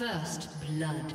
First blood.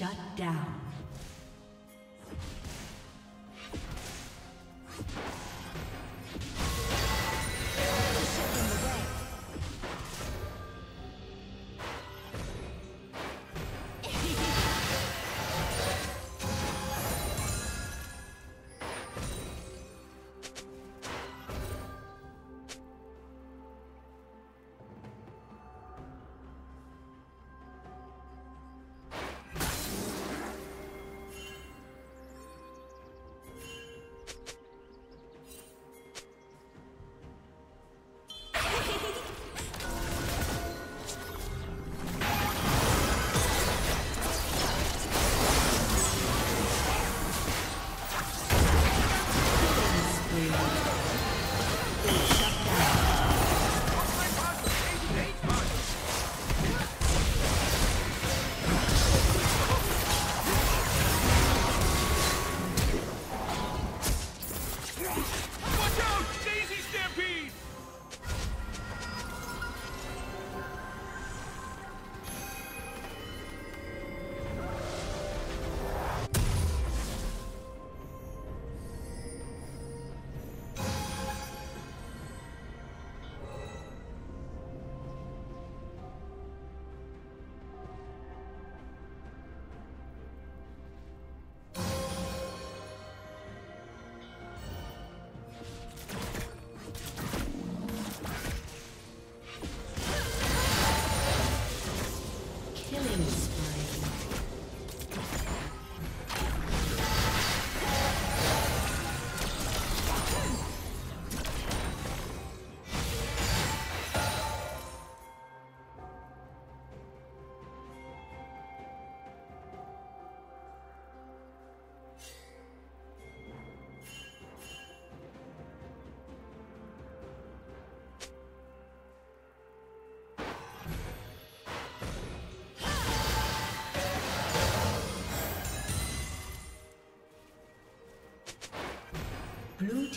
Shut down.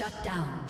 Shut down.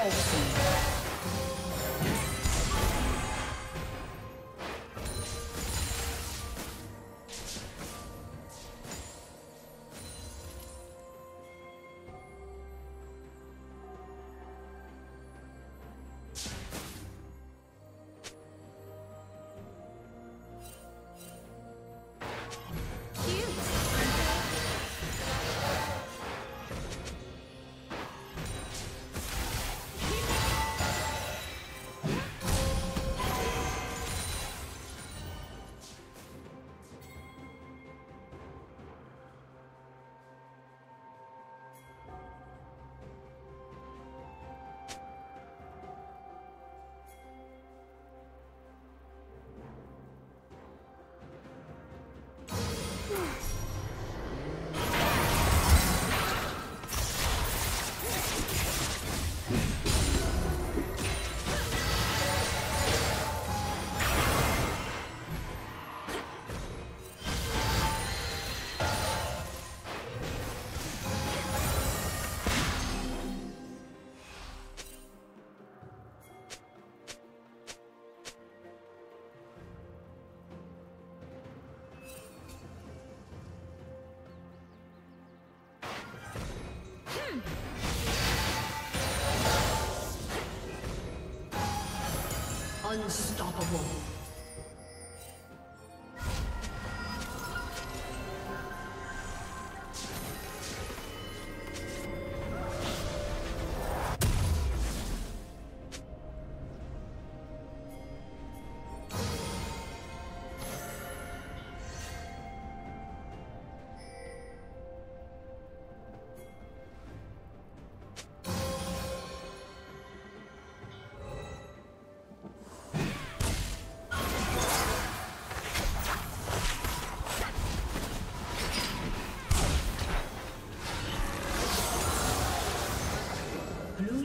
Red team. Unstoppable.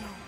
trial.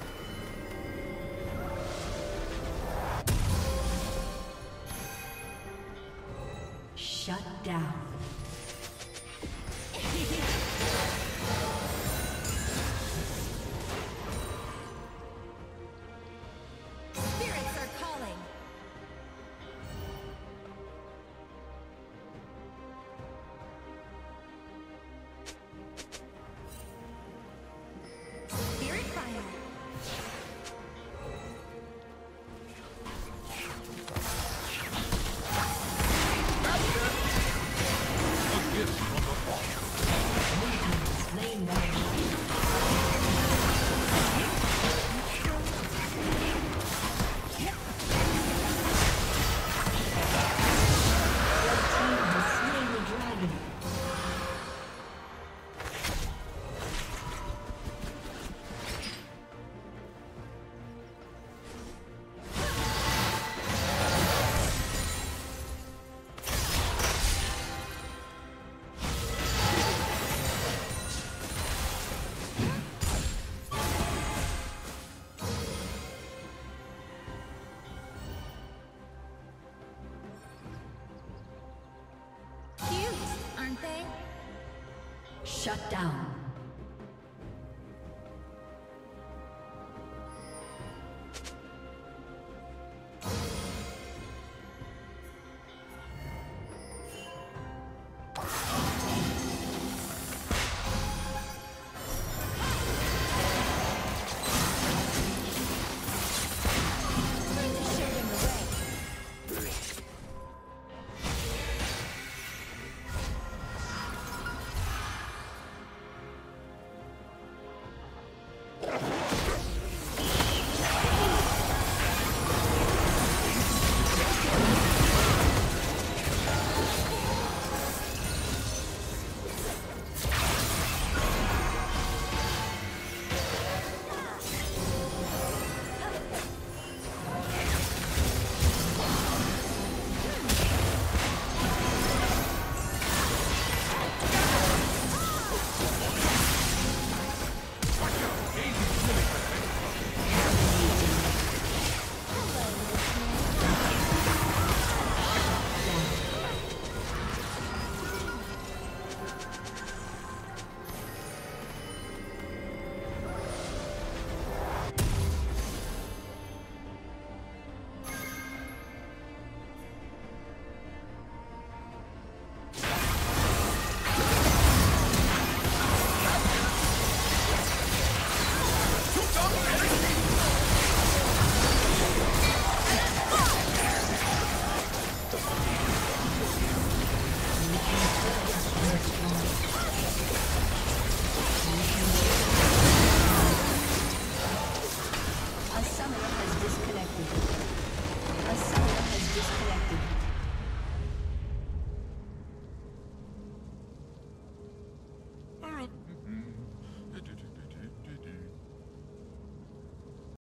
Shut down.